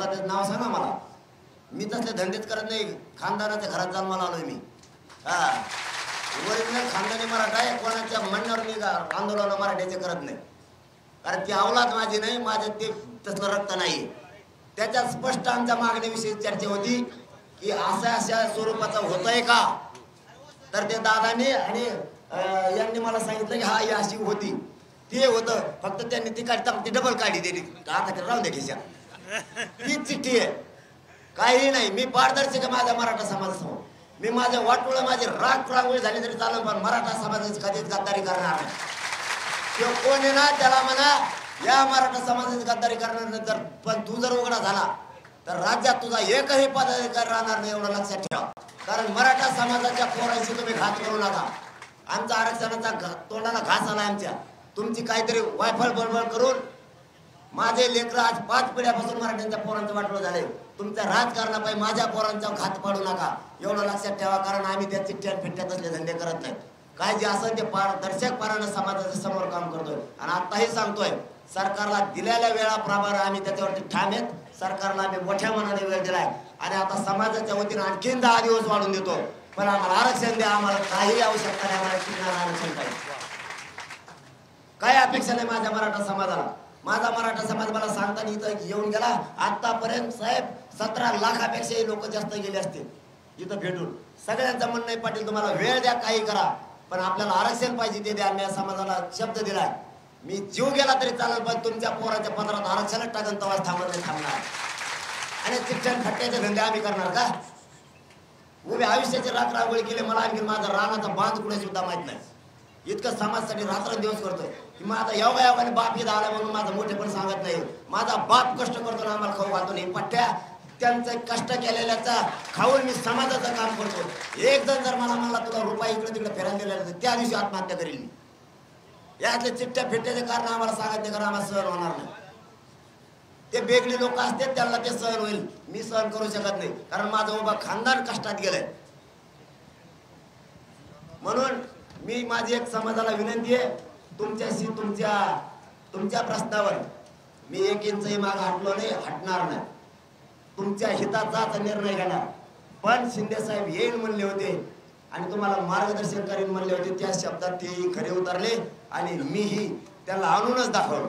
मतदात्याचं नाव सांगा मला. मी तसले धंदेच करत नाही. खानदानाच्या घरात जन्माला आलोय मी. हा. ओरिजिनल खानदानी मराठा आहे. कोणाच्या म्हणण्यावर मी आंदोलन मराठ्याचे करत नाही. कारण ती अवलाद माझी नाही. माझं ते तसलं रक्त नाही. त्याच्यात स्पष्ट आमच्या मागणीविषयी चर्चा होती की अशा अशा स्वरूपाचा होत आहे का? तर ते दादाने आणि यांनी मला सांगितलं की हा ही अशी होती. ते होतं. फक्त त्यांनी ती काढता ती डबल काढी दिली आता राहून दे खिशा ही चिठ्ठी आहे. काही नाही मी पारदर्शक माझ्या मराठा समाजासमोर. मी माझ्या वाटोळं माझे राग रांगोळी झाली तरी चालेल पण मराठा समाजाची कधीच गद्दारी करणार नाही. किंवा कोण आहे ना त्याला म्हणा या मराठा समाजाची गद्दारी करणार नाही तर पण तू जर उघडा झाला तर राज्यात तुझा एकही पदाधिकारी राहणार नाही एवढं लक्षात ठेवा. कारण मराठा समाजाच्या पोरांशी तुम्ही घात करू नका. आमचा आरक्षणाचा तोंडाला घास आला आमच्या. तुमची काहीतरी वायफळ बळबळ करून माझे लेकर आज पाच पिढ्यापासून मराठ्यांच्या पोरांचं वाटलं झालंय. तुमच्या राजकारणापायी माझ्या पोरांचा खात पाडू नका. एवढं लक्षात ठेवा कारण आम्ही त्या चिठ्ठ्या फिट्ट्यात असले धंदे करत नाही काय जे असं ते पारदर्शक पारानं समाजाच्या समोर काम करतोय. आणि आताही सांगतोय सरकारला दिलेल्या वेळाप्रमाणे आम्ही त्याच्यावरती ठाम आहेत. सरकारला आम्ही मोठ्या मनाने वेळ दिलाय. आणि आता समाजाच्या वतीनं आणखीन दहा दिवस वाढून देतो. पण आम्हाला आरक्षण द्या आम्हाला काही आवश्यकता नाही आम्हाला आरक्षण पाहिजे. काय अपेक्षा नाही माझ्या मराठा समाजाला? माझा मराठा समाज मला सांगताना इथं येऊन गेला. आतापर्यंत साहेब सतरा लाखापेक्षाही लोक जास्त गेले असतील इथं भेटून. सगळ्यांचं म्हणणं आहे पाटील तुम्हाला वेळ द्या काही करा. पण आपल्याला आरक्षण पाहिजे ते द्या. मी या समाजाला शब्द दिलाय. मी जीव गेला तरी चालेल पण तुमच्या पोराच्या पंधरात आरक्षणच टाकून तेव्हा थांबत नाही थांबणार. आणि शिक्षण खट्ट्याचे धंदे आम्ही करणार का? उभे आयुष्याचे रात रांगोळी केले मला आणखी माझा रानाचा बांध कुठे सुद्धा माहीत नाही. इतकं समाजासाठी रात्रंदिवस करतो की माझा योगा योगाने बाप इथं आला म्हणून माझा मोठेपण सांगत नाही. माझा बाप कष्ट करतो ना आम्हाला खाऊ घालतो नाही. पट्ट्या त्यांचं कष्ट केलेल्याचा खाऊन मी समाजाचं काम करतो. एक जण जर मला म्हणला तुला रुपये इकडे तिकडे फिरायला दिलेला तर त्या दिवशी आत्महत्या करेल मी. यातले चिठ्ठ्या फिट्ट्याचे कारण आम्हाला सांगत नाही कारण आम्हाला सहन होणार नाही. ते बेगडी लोक असतात त्यांना ते सहन होईल. मी सहन करू शकत नाही कारण माझा उभा खानदान कष्टात गेलाय. म्हणून मी माझी एक समाजाला विनंती आहे तुमच्याशी तुमच्या तुमच्या प्रश्नावर मी एक इंचही माग हटलो नाही हटणार नाही. तुमच्या हिताचाच निर्णय घेणार. पण शिंदे साहेब येईल म्हणले होते आणि तुम्हाला मार्गदर्शन करीन म्हणले होते त्या शब्दात तेही खरे उतरले आणि मीही त्याला आणूनच दाखवलं.